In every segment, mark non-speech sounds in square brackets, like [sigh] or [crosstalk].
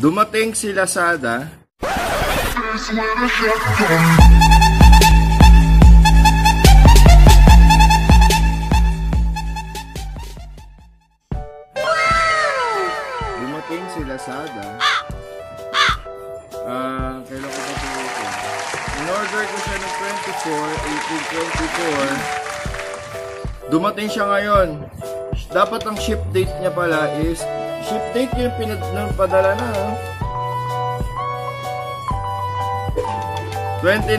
Dumating si Lazada. Dumating si Lazada. Ah, kailan ko ba ito? In-order ko siya ng 24, April 24. Dumating siya ngayon. Dapat ang ship date niya pala is ship date yung pinad ng padala na. no? 29.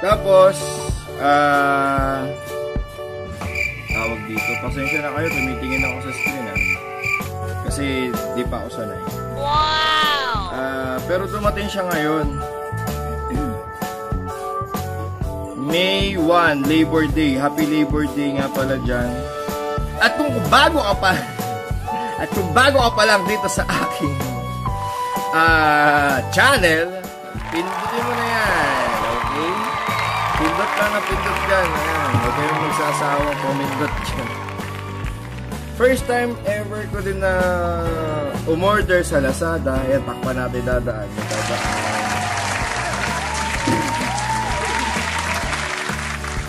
Tapos, ah, tawag dito. Pasensya na kayo, tumitingin ako sa screen ah. Kasi di pa ako sanay. Wow! Ah, pero dumating siya ngayon. May 1, Labor Day. Happy Labor Day nga pala dyan. At kung bago ka pa, [laughs] at kung bago ka pa lang dito sa aking ah channel, pindutin mo na yan. Okay? Pindot lang na pindot dyan. Ayan. Huwag kayong magsasawa pumindot dyan. First time ever ko din na umorder sa Lazada. Ayan, takpan natin dadaan. Dadaan.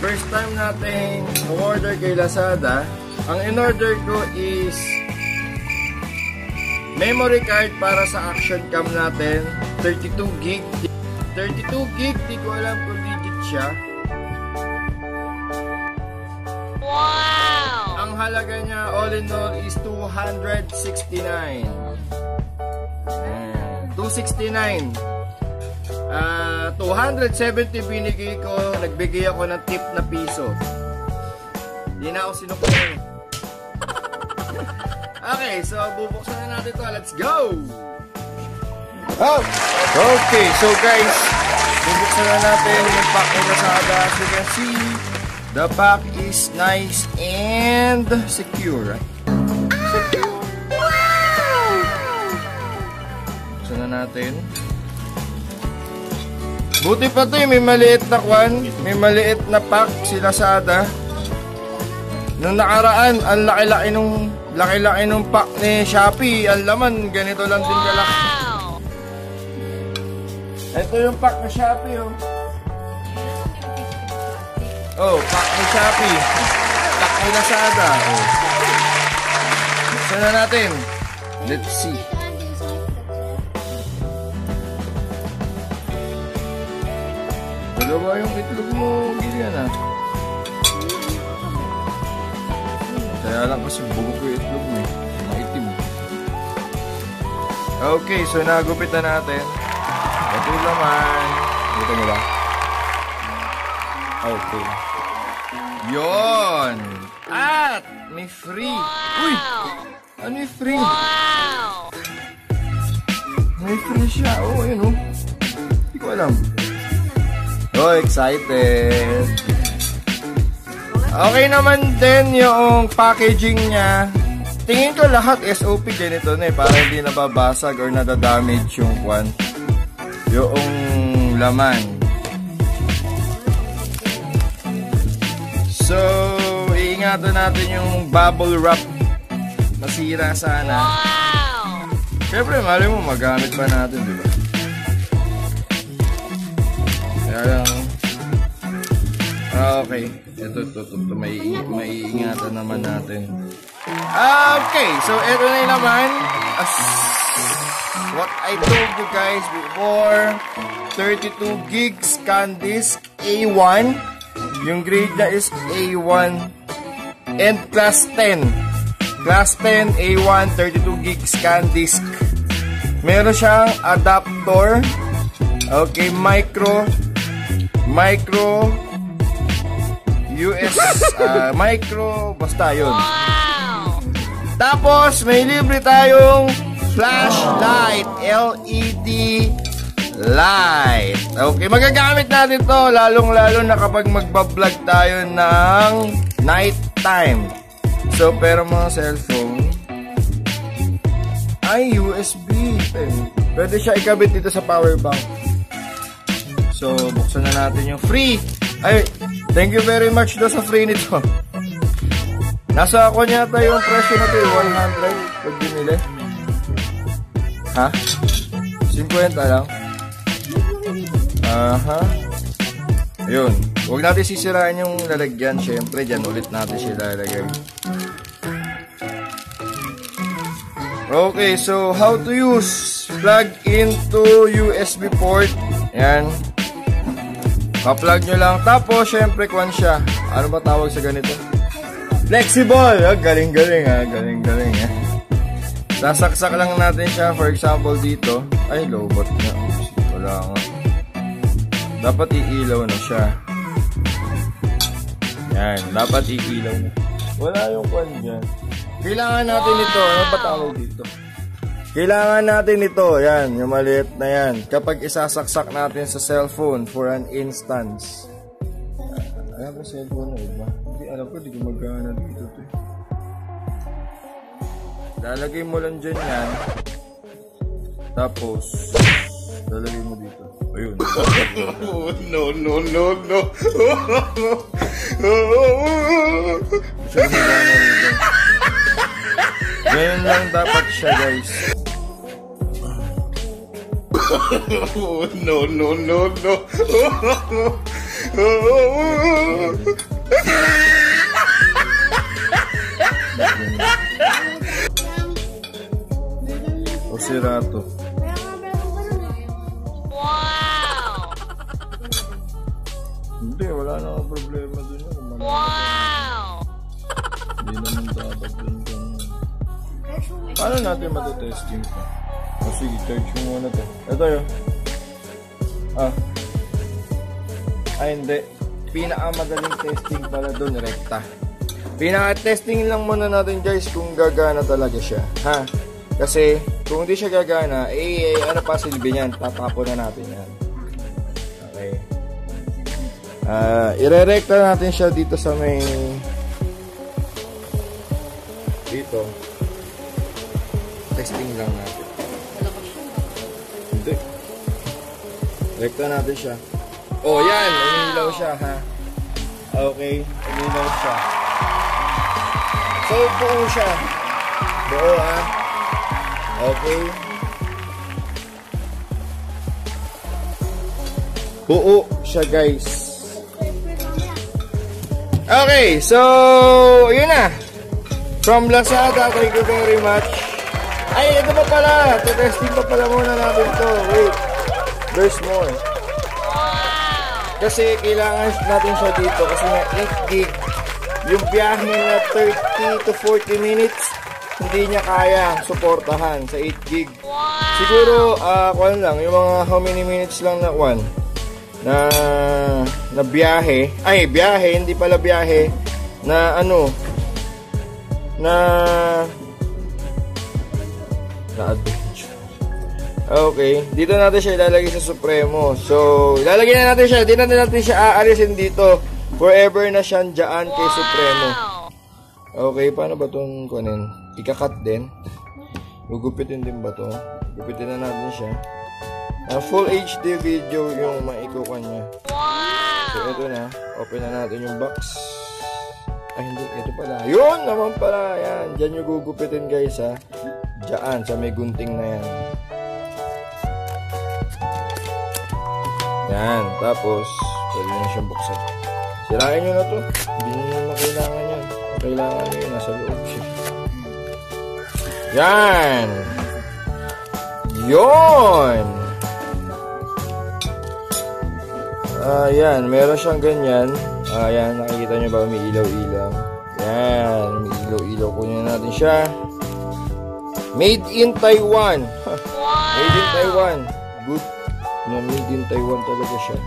First time natin umorder kay Lazada. Ang in-order ko is memory card para sa action cam natin. 32 gig. 32 gig, di ko alam kung digit siya. Wow! Ang halaga niya all in all is 269. Ayan, 269. Ah, 270 binigay ko, nagbigay ako ng tip na piso. Hindi na ako sinukunin. Okay, so bubuksan na natin to. Let's go! Oh! Okay, so guys, bubuksan na natin yung pack ng Lazada. As you can see, the pack is nice and secure. Secure. Buksan na natin. Buti pa to eh, may maliit na kwan, may maliit na pack si Lazada. Nung nakaraan, ang laki-laki nung laki-laki nung pack ni Shopee, ang laman ganito lang din kalaki. Wow! Ito yung pack ni Shopee, oh. Oh, pack ni Shopee. Pack ni Lazada. Oh. Buksan na natin. Let's see. Dalawa yung itlog mo, Gillian, ah. Kaya lang kasi bugok yung itlog mo, eh. Maitim. Okay, so nagupit na natin. Ito yung laman. Dito mo ba? Okay. Yon. At may free. Uy! Wow! Ano yung free? Wow! May free siya. Oo, oh, yun oh. Hindi ko alam. Oh, excited. Okay naman din yung packaging niya. Tingin ko lahat SOP ganito na eh. Para hindi nababasag or nadadamage yung kwan. Yung laman. So, iingatan natin yung bubble wrap. Masira sana. Wow! Siyempre, mali mo, magamit pa natin, di ba? Kaya lang... Ah, okay. Ito, ito, ito, ito. May, may ingatan naman natin. Okay, so ito na yung laman. As what I told you guys before, 32 gigs SanDisk A1. Yung grade niya is A1 and class 10. Class 10, A1, 32 gig SanDisk. Meron siyang adapter. Okay, micro. Micro. US. ah, micro. Basta yun. Wow! Tapos, may libre tayong flashlight. LED light. Okay, magagamit natin to lalong-lalo na kapag magbablog tayo ng night time. So, pero mga cellphone, ay USB. Pwede siya ikabit dito sa power bank. So, buksan na natin yung free. Ay, thank you very much do sa free nito. Nasa ako niya yung presyo na to, eh, 100. Pag binili? Ha? 50 lang? Aha. Ayun. Huwag natin sisirain yung lalagyan. Siyempre, dyan ulit natin siya lalagay. Okay, so how to use? Plug into USB port. Yan. Pa-plug nyo lang. Tapos, syempre, kwan siya. Ano ba tawag sa ganito? Flexible! Ah, galing-galing ha. Galing-galing ha. Sasaksak lang natin siya. For example, dito. Ay, lowbat niya. Wala nga. Dapat iilaw na siya. Yan. Dapat iilaw na. Wala yung kwan dyan. Kailangan natin ito. Ano ba tawag dito? Kailangan natin ito. Yan. Yung maliit na yan. Kapag isasaksak natin sa cellphone for an instance. Ayan ba cellphone na iba? Hindi alam ko. Hindi ko magkana dito. To. Lalagay mo lang dyan yan. Tapos, lalagay mo dito. Ayun. [laughs] no, no, no, no. Gumagana rito. Ganyan lang dapat siya guys. No, no, no, no. O sirato. Wow! Hindi, wala na akong problema dun yun. Kung Wow! Hindi naman dapat dun ganun. Paano natin matutesting pa? O sige, charge mo muna to. Ito yun. Ah. Ay, hindi. Pinakamadaling testing pala dun, rekta. Pinaka-testing lang muna natin guys kung gagana talaga siya. Ha? Kasi kung hindi siya gagana, eh, eh ano pa silbi niyan? Tatapon na natin yan. Okay. Ah, ire-recta natin siya dito sa may dito. Testing lang natin. Rekta natin siya. Oh, yan. Umilaw siya, ha? Okay. Umilaw siya. So, buo siya. Buo, ha? Okay. Buo siya, guys. Okay, so, yun na. From Lazada, thank you very much. Ay, ito pa pala. Testing pa pala muna natin to. Wait. There's more. Wow! Kasi kailangan natin siya dito kasi nga 8 gig. Yung biyahe na 30 to 40 minutes, hindi niya kaya suportahan sa 8 gig. Wow! Siguro, uh, lang, yung mga how many minutes lang na one na na biyahe. Ay, biyahe, hindi pala biyahe na ano na na. Okay, dito natin siya ilalagay sa Supremo. So, ilalagay na natin siya. Di na natin siya aalisin dito. Forever na siyang dyan kay Supremo. Okay, paano ba itong kunin? Ikakat din. Gugupitin din ba to? Gupitin na natin siya. Ah, full HD video yung maikukuha niya. So, ito na. Open na natin yung box. Ay, hindi. Ito pala. Yun naman pala. Yan. Diyan yung gugupitin guys ha. Diyan. Sa may gunting na yan. Yan. Tapos, pwede na siyang buksan. Sirain nyo na to. Hindi nyo naman kailangan yan. Kailangan nyo yun, nasa loob siya. Yan. Yon. Ah, yan. Meron siyang ganyan. Ah, yan. Nakikita nyo ba? May ilaw-ilaw. Yan. May ilaw-ilaw. Kunin natin siya. Made in Taiwan. [laughs] Made in Taiwan. Good. Na made in Taiwan talaga siya.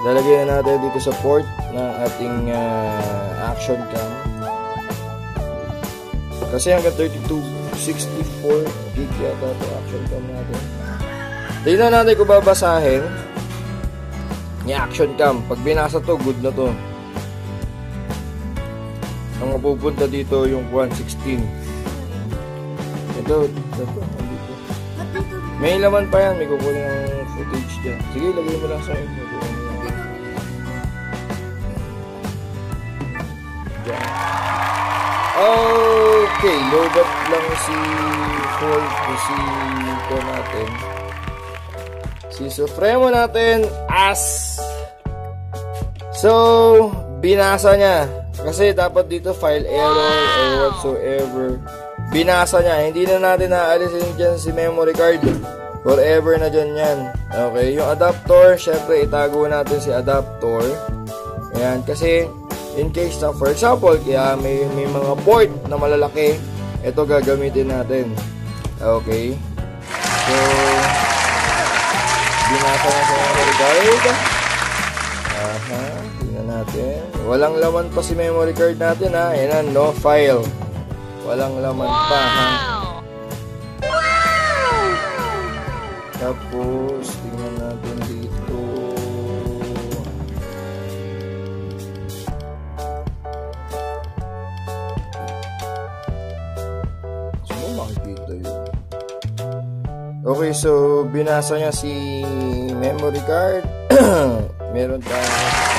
Ilalagay na natin dito sa port ng ating ah, action cam. Kasi hanggang 32, 64 gig yata ito action cam natin. Tingnan natin kung babasahin ni action cam. Pag binasa to, good na to. Ang mapupunta dito yung 116. Ito, ito. May laman pa yan, may kukunin ng footage dyan. Sige, lagay mo lang sa. Dyan. Okay, lobat lang si Ford si ito natin. Si Supremo natin as So, binasa niya. Kasi dapat dito file error or whatsoever. Binasa niya. Hindi na natin naalisin dyan si memory card. Forever na dyan yan. Okay, yung adapter, syempre itago natin si adapter. Ayan, kasi in case na, for example, kaya may, may mga port na malalaki, ito gagamitin natin. Okay. So, binasa na sa memory card. Aha, tingnan natin. Walang laman pa si memory card natin ha. Ayan, no file. Walang laman pa ha. Wow! Tapos, tingnan natin dito. Sino makikita yun? Okay, so binasa niya si memory card. [clears throat] Meron tayo.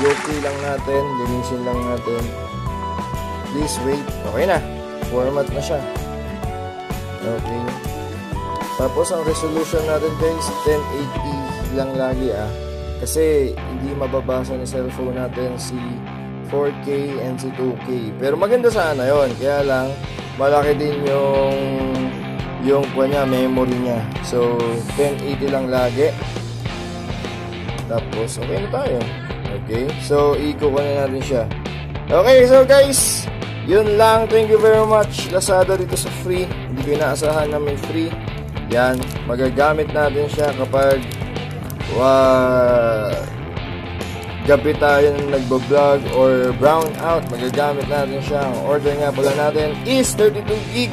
Yoki lang natin. Linisin lang natin. Please wait. Okay na. Format na siya. Okay. Tapos ang resolution natin guys, 1080 lang lagi ah. Kasi hindi mababasa ng cellphone natin si 4K and si 2K. Pero maganda sana yon Kaya lang, malaki din yung yung po niya, memory niya. So, 1080 lang lagi. Tapos, okay na tayo. Okay. So, i-ko na natin siya. Okay, so guys, yun lang. Thank you very much. Lazada dito sa free. Hindi ko inaasahan na may free. Yan. Magagamit natin siya kapag wa gabi tayo na nagbablog or brown out. Magagamit natin siya. Ang order nga pala natin is 32 gig.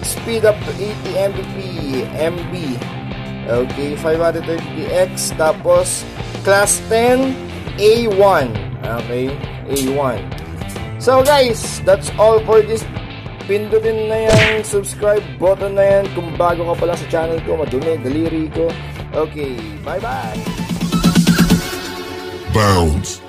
Speed up to 80 Mbp. MB. Okay, 530X. Tapos, class 10, A1. Okay, A1. So guys, that's all for this. Pindutin na yan, subscribe button na yan kung bago ka pala sa channel ko, madumi, daliri ko. Okay, bye-bye! Bounce.